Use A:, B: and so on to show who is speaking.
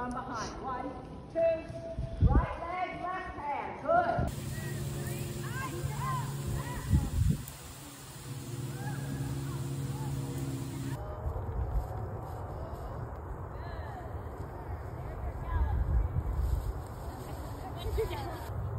A: from behind. One, two, right leg, left hand. Good. Yeah.